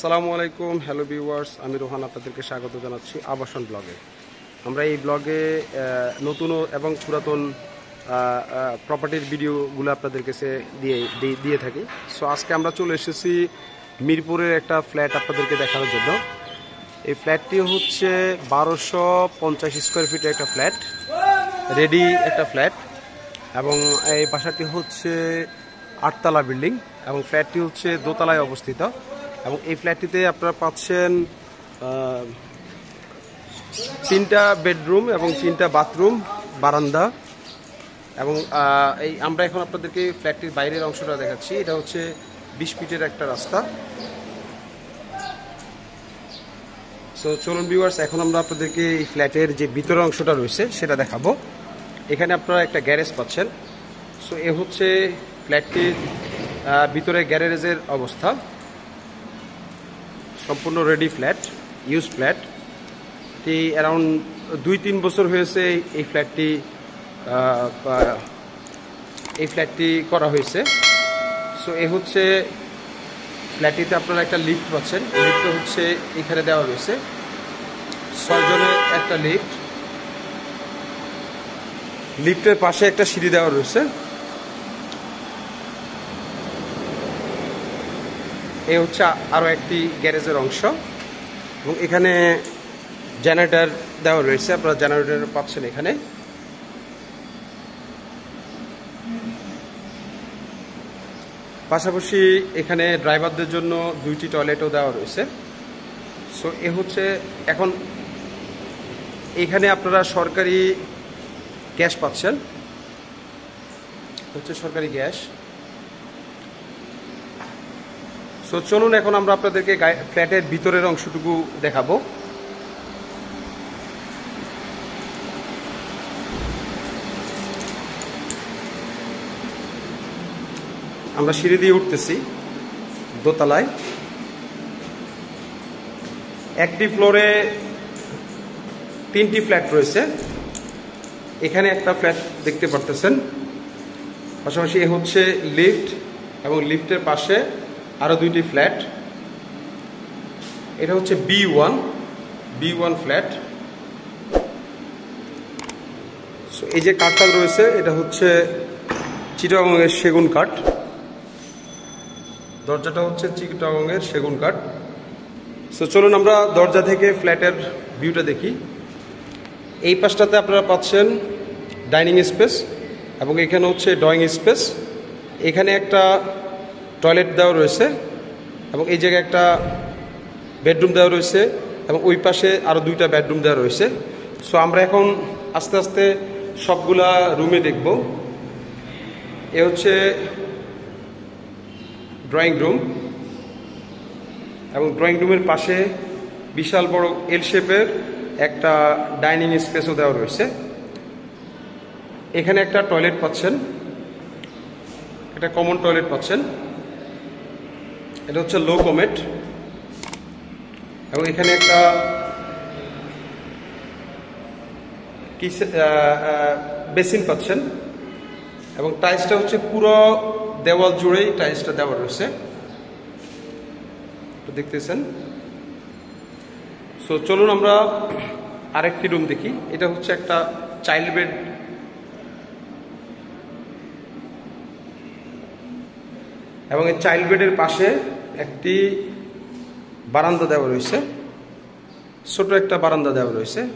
আসসালামু আলাইকুম, hello viewers, আমি রোহান আপনাদেরকে স্বাগত জানাচ্ছি আবাসন ব্লগে। আমরা এই ব্লগে নতুন এবং পুরাতন প্রপার্টির ভিডিওগুলো আপনাদের কাছে দিয়ে, দিয়ে- দিয়ে থাকি। সো আজকে আমরা চলে এসেছি মিরপুরের একটা ফ্ল্যাট আপনাদেরকে দেখানোর জন্য। এই ফ্ল্যাটটি হচ্ছে বারোশো পঞ্চাশ স্কোয়ার ফিটের একটা ফ্ল্যাট রেডি একটা ফ্ল্যাট এবং এই বাসাটি হচ্ছে আটতলা বিল্ডিং এবং ফ্ল্যাটটি হচ্ছে দোতলায় অবস্থিত। এবং এই ফ্ল্যাটটিতে আপনারা পাচ্ছেন তিনটা বেডরুম এবং তিনটা বাথরুম, বারান্দা। এবং এই আমরা এখন আপনাদেরকে ফ্ল্যাটটির বাইরের অংশটা দেখাচ্ছি। এটা হচ্ছে বিশ ফিটের একটা রাস্তা। সো চলুন ভিউয়ার্স এখন আমরা আপনাদেরকে এই ফ্ল্যাটের যে ভিতরের অংশটা রয়েছে, সেটা দেখাবো। এখানে আপনারা একটা গ্যারেজ পাচ্ছেন। সো এ হচ্ছে ফ্ল্যাটটির ভিতরে গ্যারেজের অবস্থা। সম্পূর্ণ রেডি ফ্ল্যাট ইউজ ফ্ল্যাট এটি অ্যারাউন্ড দুই তিন বছর হয়েছে এই ফ্ল্যাটটি এই ফ্ল্যাটটি করা হয়েছে। সো এ হচ্ছে ফ্ল্যাটটিতে আপনারা একটা লিফট পাচ্ছেন। লিফট হচ্ছে এখানে দেওয়া রয়েছে। ছয়জনের একটা লিফট লিফটের পাশে একটা সিঁড়ি দেওয়া রয়েছে। এ হচ্ছে আরও একটি গ্যারেজের অংশ। এবং এখানে জেনারেটার দেওয়া রয়েছে, আপনারা জেনারেটার পাচ্ছেন এখানে। পাশাপাশি এখানে ড্রাইভারদের জন্য দুইটি টয়লেটও দেওয়া রয়েছে। সো এ হচ্ছে এখন এখানে আপনারা সরকারি গ্যাস পাচ্ছেন। হচ্ছে সরকারি গ্যাস। সো চলুন এখন আমরা আপনাদেরকে ফ্ল্যাটের ভিতরের অংশটুকু দেখাবো। আমরা সিঁড়ি দিয়ে উঠতেছি দোতলায়। একটি ফ্লোরে তিনটি ফ্ল্যাট রয়েছে। এখানে একটা ফ্ল্যাট দেখতে পারতেছেন। পাশাপাশি এ হচ্ছে লিফট এবং লিফটের পাশে আরও দুইটি ফ্ল্যাট এটা হচ্ছে B one B one flat so এই যে কাঠটা রয়েছে, এটা হচ্ছে চিটাগংয়ের সেগুন কাঠ। দরজাটা হচ্ছে চিটাগংয়ের সেগুন কাঠ। সো চলুন আমরা দরজা থেকে ফ্ল্যাটের ভিউটা দেখি। এই পাশটাতে আপনারা পাচ্ছেন ডাইনিং স্পেস এবং এখানে হচ্ছে ড্রয়িং স্পেস এখানে একটা টয়লেট দেওয়া রয়েছে এবং এই জায়গায় একটা বেডরুম দেওয়া রয়েছে এবং ওই পাশে আরও দুইটা বেডরুম দেওয়া রয়েছে। সো আমরা এখন আস্তে আস্তে সবগুলা রুমে দেখব। এ হচ্ছে ড্রয়িং রুম এবং ড্রয়িং রুমের পাশে বিশাল বড় এল শেপের একটা ডাইনিং স্পেসও দেওয়া রয়েছে। এখানে একটা টয়লেট পাচ্ছেন, একটা কমন টয়লেট পাচ্ছেন। এটা হচ্ছে লো কমেট এবং এখানে একটা বেসিন পাচ্ছেন এবং টাইলসটা হচ্ছে পুরো দেওয়াল জুড়েই টাইলসটা দেওয়া রয়েছে। দেখতেছেন। সো চলুন আমরা আরেকটি রুম দেখি। এটা হচ্ছে একটা চাইল্ড বেড এবং এই চাইল্ড বেডের পাশে একটি বারান্দা দেওয়া রয়েছে। ছোট একটা বারান্দা দেওয়া রয়েছে।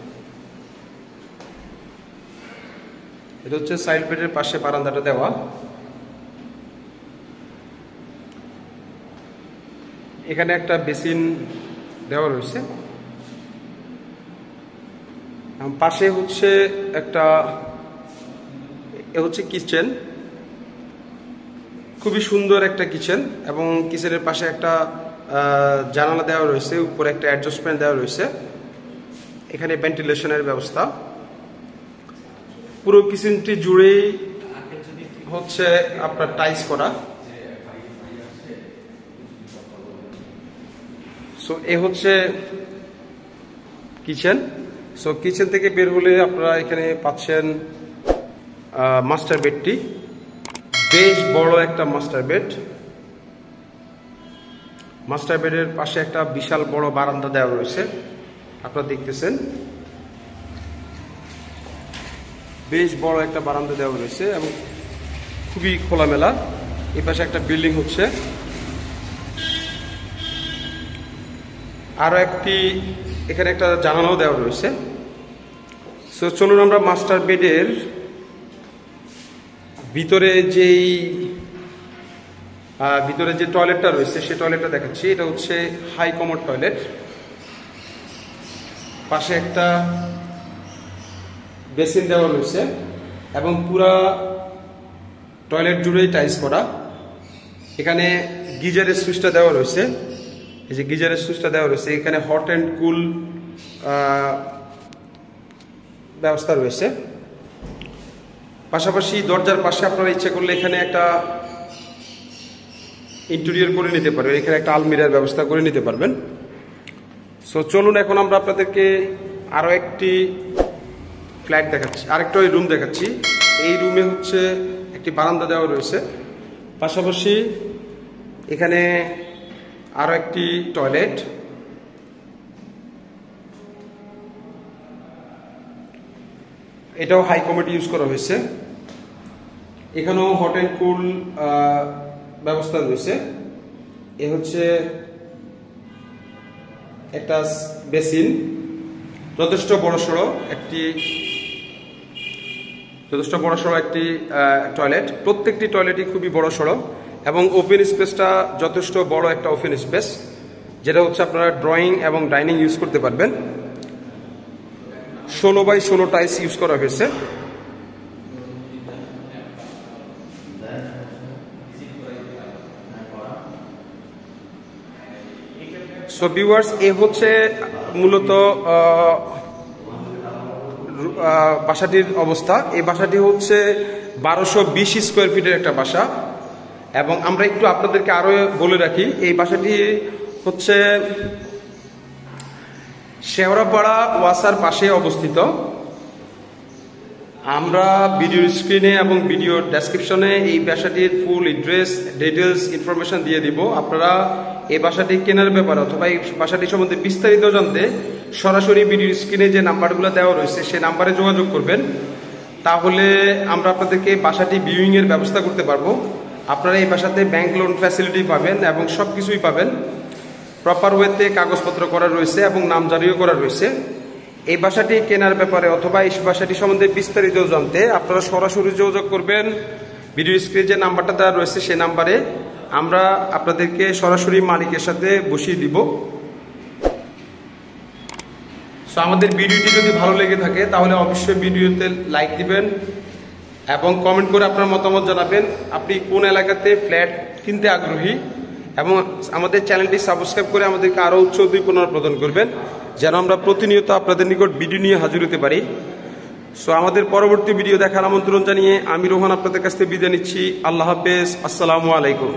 এটা হচ্ছে চাইল্ড বেডের পাশে বারান্দাটা দেওয়া। এখানে একটা বেসিন দেওয়া রয়েছে। পাশে হচ্ছে একটা, এ হচ্ছে কিচেন। খুবই সুন্দর একটা কিচেন এবং কিচেনের পাশে একটা জানালা দেওয়া রয়েছে, উপরে একটা অ্যাডজাস্টমেন্ট দেওয়া রয়েছে। এখানে ভেন্টিলেশনের ব্যবস্থা। পুরো কিচেনটি জুড়েই হচ্ছে আপনার টাইস করা। সো এ হচ্ছে কিচেন। সো কিচেন থেকে বের হলে আপনারা এখানে পাচ্ছেন মাস্টার বেডটি বেশ বড় একটা মাস্টার বেড। মাস্টার বেডের পাশে একটা বিশাল বড় বারান্দা দেওয়া রয়েছে। আপনারা দেখতেছেন। বেশ বড় একটা বারান্দা দেওয়া রয়েছে এবং খুবই খোলামেলা। এই পাশে একটা বিল্ডিং হচ্ছে। আরও একটি, এখানে একটা জানালাও দেওয়া রয়েছে। সো চলুন আমরা মাস্টার বেডের ভিতরে যেই ভিতরে যে টয়লেটটা রয়েছে, সেই টয়লেটটা দেখাচ্ছি। এটা হচ্ছে হাই কমোড টয়লেট পাশে একটা বেসিন দেওয়া রয়েছে এবং পুরা টয়লেট জুড়েই টাইলস করা। এখানে গিজারের সুইচটা দেওয়া রয়েছে। এই যে গিজারের সুইচটা দেওয়া রয়েছে, এখানে হট অ্যান্ড কুল ব্যবস্থা রয়েছে। পাশাপাশি দরজার পাশে আপনারা ইচ্ছা করলে এখানে একটা ইন্টেরিয়র করে নিতে পারবেন এখানে একটা আলমিরার ব্যবস্থা করে নিতে পারবেন। সো চলুন এখন আমরা আপনাদেরকে আরও একটি ফ্ল্যাট দেখাচ্ছি, আরেকটা ওই রুম দেখাচ্ছি। এই রুমে হচ্ছে একটি বারান্দা দেওয়া রয়েছে। পাশাপাশি এখানে আরও একটি টয়লেট এটাও হাই কমিটি ইউজ করা হয়েছে। এখানেও হট অ্যান্ড কুল ব্যবস্থা রয়েছে। এ হচ্ছে একটা বেসিন, যথেষ্ট বড়সড় একটি, যথেষ্ট বড়সড় একটি টয়লেট প্রত্যেকটি টয়লেটই খুবই বড়সড় এবং ওপেন স্পেসটা যথেষ্ট বড় একটা ওপেন স্পেস যেটা হচ্ছে আপনারা ড্রয়িং এবং ডাইনিং ইউজ করতে পারবেন। ষোলো বাই ষোলো টাইলস ইউজ করা হয়েছে। সো ভিউয়ার্স এ হচ্ছে মূলত বাসাটির অবস্থা। এই বাসাটি হচ্ছে বারোশো বিশ স্কোয়ার ফিটের একটা বাসা। এবং আমরা একটু আপনাদেরকে আরও বলে রাখি, এই বাসাটি হচ্ছে শেওড়াপাড়া ওয়াসার পাশে অবস্থিত। আমরা ভিডিওর স্ক্রিনে এবং ভিডিওর ডেসক্রিপশনে এই বাসাটির ফুল এড্রেস ডিটেলস ইনফরমেশন দিয়ে দিব। আপনারা এই বাসাটি কেনার ব্যাপারে অথবা এই বাসাটি সম্বন্ধে বিস্তারিত জানতে সরাসরি ভিডিওর স্ক্রিনে যে নাম্বারগুলো দেওয়া রয়েছে সেই নাম্বারে যোগাযোগ করবেন। তাহলে আমরা আপনাদেরকে বাসাটি ভিউইং এর ব্যবস্থা করতে পারব। আপনারা এই বাসাতে ব্যাংক লোন ফ্যাসিলিটি পাবেন এবং সব কিছুই পাবেন। প্রপার ওয়েতে কাগজপত্র করা রয়েছে এবং নামজারিও করা রয়েছে। এই বাসাটি কেনার ব্যাপারে অথবা এই বাসাটি সম্বন্ধে বিস্তারিত জানতে আপনারা সরাসরি যোগাযোগ করবেন। ভিডিও স্ক্রিনে যে নাম্বারটা দেওয়া রয়েছে, সেই নাম্বারে আমরা আপনাদেরকে সরাসরি মালিকের সাথে বসিয়ে দিব। সো আমাদের ভিডিওটি যদি ভালো লেগে থাকে, তাহলে অবশ্যই ভিডিওতে লাইক দিবেন এবং কমেন্ট করে আপনার মতামত জানাবেন। আপনি কোন এলাকাতে ফ্ল্যাট কিনতে আগ্রহী? এবং আমাদের চ্যানেলটি সাবস্ক্রাইব করে আমাদেরকে আরও উচ্চ উদ্দীপনা প্রদান করবেন, যেন আমরা প্রতিনিয়ত আপনাদের নিকট ভিডিও নিয়ে হাজির হতে পারি। সো আমাদের পরবর্তী ভিডিও দেখার আমন্ত্রণ জানিয়ে আমি রোহান আপনাদের কাছ থেকে বিদায় নিচ্ছি। আল্লাহ হাফেজ। আসসালামু আলাইকুম।